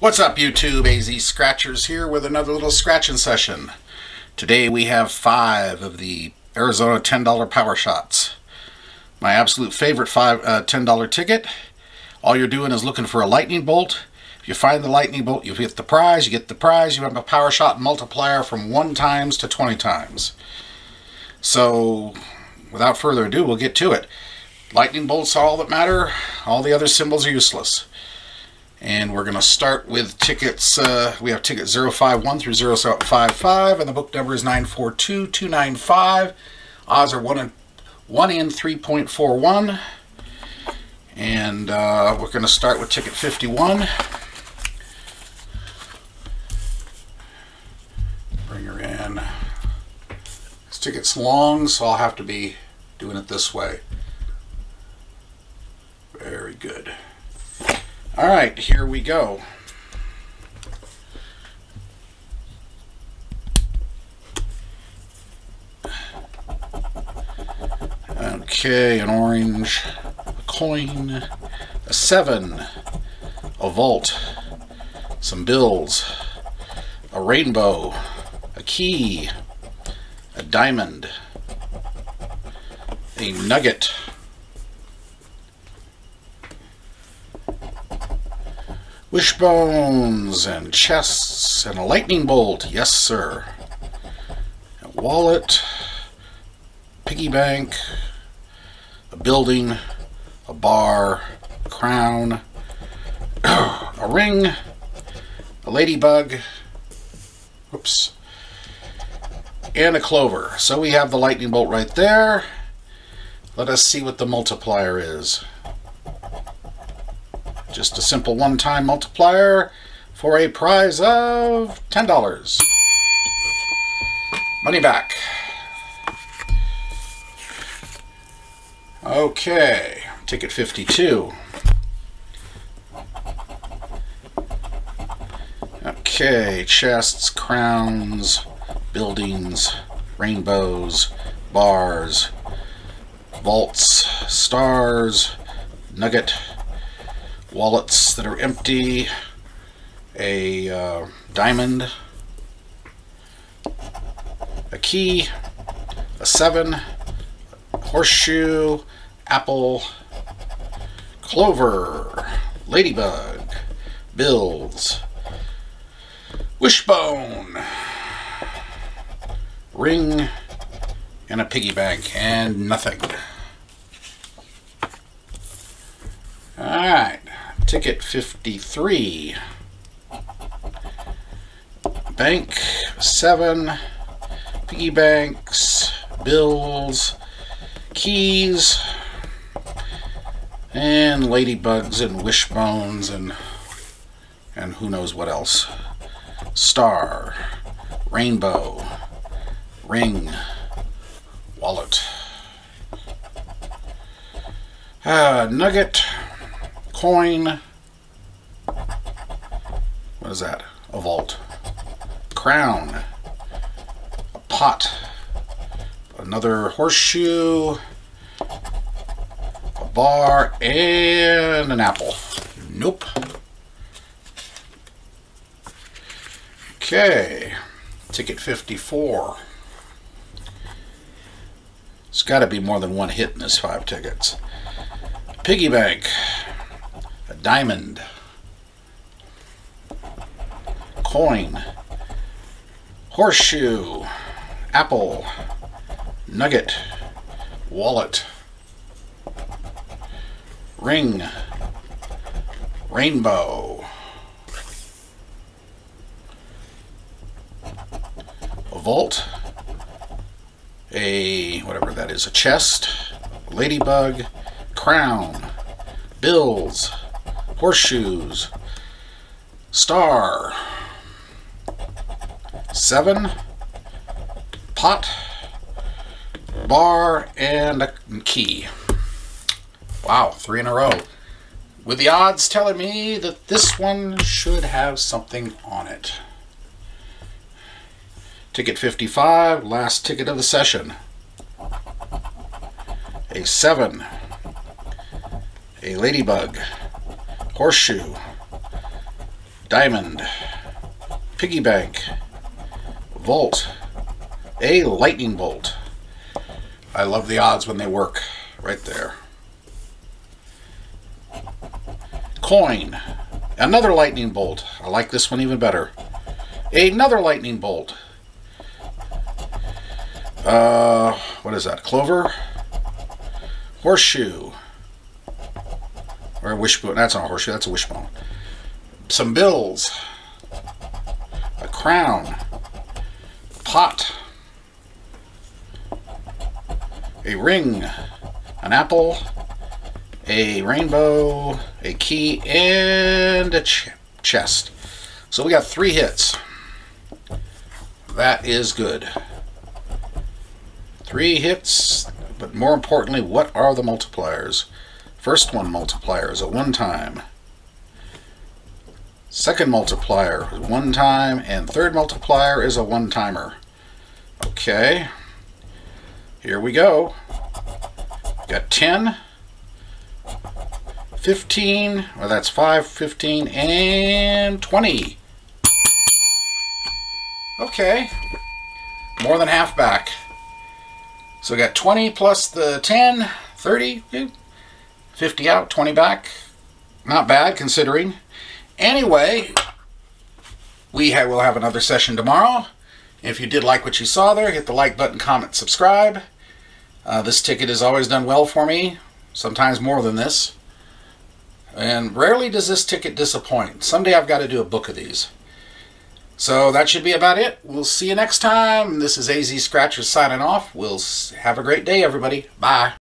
What's up YouTube, AZ Scratchers here with another little scratching session. Today we have five of the Arizona $10 Power Shots. My absolute favorite five uh, $10 ticket. All you're doing is looking for a lightning bolt. If you find the lightning bolt, you get the prize, you get the prize, you have a power shot multiplier from 1 times to 20 times. So, without further ado, we'll get to it. Lightning bolts are all that matter, all the other symbols are useless. And we're going to start with tickets. Uh, we have ticket 051 through 055, and the book number is 942295. Odds are 1 in, 1 in 3.41. And uh, we're going to start with ticket 51. Bring her in. This ticket's long, so I'll have to be doing it this way. Very good. All right, here we go. Okay, an orange, a coin, a seven, a vault, some bills, a rainbow, a key, a diamond, a nugget, Wishbones and chests and a lightning bolt. Yes, sir. A wallet, piggy bank, a building, a bar, a crown, a ring, a ladybug, whoops, and a clover. So we have the lightning bolt right there. Let us see what the multiplier is. Just a simple one-time multiplier for a prize of $10. Money back. Okay, ticket 52. Okay, chests, crowns, buildings, rainbows, bars, vaults, stars, nugget, wallets that are empty, a uh, diamond, a key, a seven, horseshoe, apple, clover, ladybug, bills, wishbone, ring, and a piggy bank, and nothing. Alright, ticket 53. Bank 7, piggy banks, bills, keys, and ladybugs and wishbones and and who knows what else. Star, rainbow, ring, wallet. Uh, nugget, coin. What is that? A vault. Crown. A pot. Another horseshoe. A bar. And an apple. Nope. Okay. Ticket 54. It's got to be more than one hit in this five tickets. Piggy bank diamond, coin, horseshoe, apple, nugget, wallet, ring, rainbow, a vault, a whatever that is, a chest, ladybug, crown, bills, horseshoes, star, seven, pot, bar, and a key. Wow, three in a row. With the odds telling me that this one should have something on it. Ticket 55, last ticket of the session. A 7. A ladybug horseshoe, Diamond, Piggy Bank, Volt, a Lightning Bolt. I love the odds when they work right there. Coin, another Lightning Bolt. I like this one even better. Another Lightning Bolt. Uh, what is that? Clover? Horseshoe. Or a wishbone. That's not a horseshoe, that's a wishbone. Some bills. A crown. Pot. A ring. An apple. A rainbow. A key. And a ch chest. So we got three hits. That is good. Three hits, but more importantly, what are the multipliers? First one multiplier is a one time. Second multiplier is one time, and third multiplier is a one timer. Okay, here we go. Got 10, 15, well that's 5, 15, and 20. Okay, more than half back. So we got 20 plus the 10, 30, 50 out, 20 back. Not bad considering. Anyway, we have, will have another session tomorrow. If you did like what you saw there, hit the like button, comment, subscribe. Uh, this ticket has always done well for me, sometimes more than this. And rarely does this ticket disappoint. Someday I've got to do a book of these. So that should be about it. We'll see you next time. This is AZ Scratchers signing off. We'll have a great day, everybody. Bye.